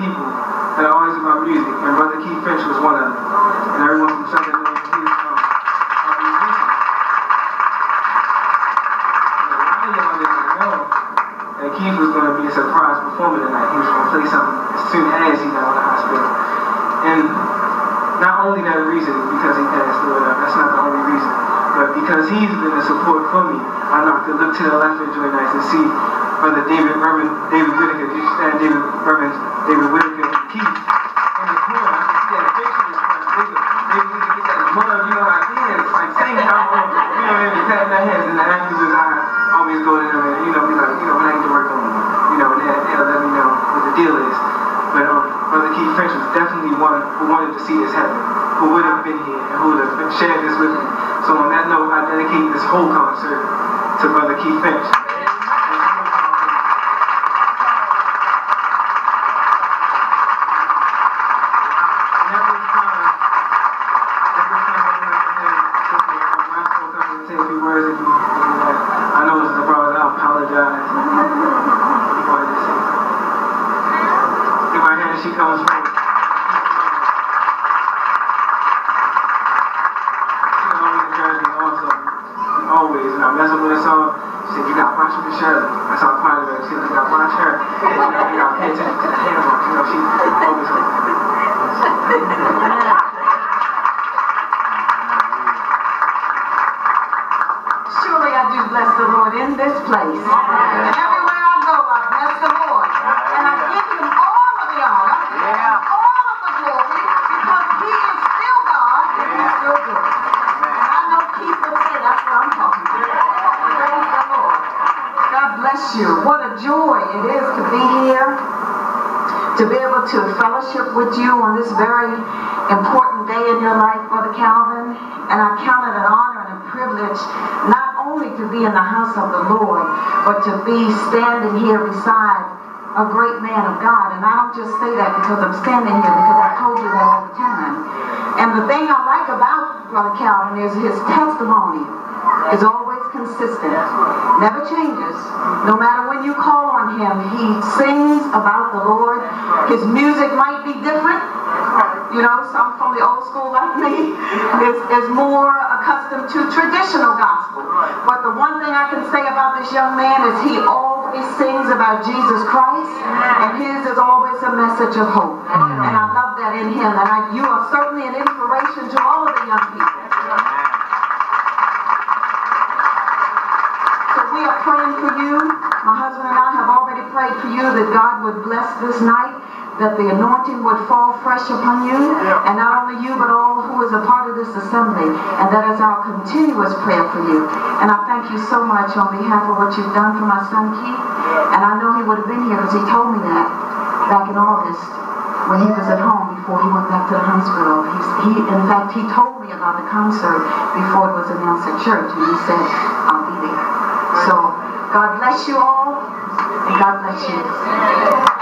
people that are always about music, and Brother Keith Finch was one of them. And everyone from knows that he was musician. And Keith was going to be a surprise performer tonight. He was going to play something as soon as he got out of the hospital. And not only that reason because he passed away, uh, that's not the only reason, but because he's been a support for me, I know I could look to the left and join nights and see Brother David Berman, David Whitaker, you stand David Berman, David Whitaker, Keith in the corner. I can see that picture is like, David, David Whitaker get that mud, you know, like hands, like singing out on, you know, and patting their heads, and then afterwards I always go to them and, you know, be like, you know, when I need to work on it, you know, and they'll, they'll let me know what the deal is. But um, Brother Keith Finch was definitely one who wanted to see this happen, who would have been here and who would have shared this with me. So on that note, I dedicate this whole concert to Brother Keith Finch. And every time, every time I have to have Sister Maxwell come and say a few words, and you, and you like, I know this is a problem, I apologize. What do you want to say? Give my she comes forward. She always encouraged me also. Always. And I'm messing with a song. She said, you gotta watch your shirt. That's how part of it. She said, you gotta watch her. And, you know, you gotta pay attention to the hammer. You know, she always Surely I do bless the Lord in this place. And everywhere I go, I bless the Lord. And I give him all of the honor, Yeah. all of the glory, because he is still God and he's still good. And I know Keith would say that's what I'm talking about. Praise the Lord. God bless you. What a joy it is to be here, to be able to fellowship with you on this very important day in your life, Brother Calvin. And I count it an honor and a privilege not only to be in the house of the Lord, but to be standing here beside a great man of God. And I don't just say that because I'm standing here, because I told you that all the time. And the thing I like about Brother Calvin is his testimony is always consistent, never changes. No matter when you call on him, he sings about the Lord. His music might be different. You know, some from the old school like me is, is more accustomed to traditional gospel. But the one thing I can say about this young man is he always sings about Jesus Christ, and his is always a message of hope. And I love that in him. And I, you are certainly an inspiration to all of the young people. So we are praying for you. My husband and I have already prayed for you that God would bless this night, that the anointing would fall fresh upon you, and not only you, but all who is a part of this assembly. And that is our continuous prayer for you. And I thank you so much on behalf of what you've done for my son Keith. And I know he would have been here because he told me that back in August when he was at home before he went back to the hospital. He, he, in fact, he told me about the concert before it was announced at church, and he said, I'll be there. So, God bless you all, and God bless you.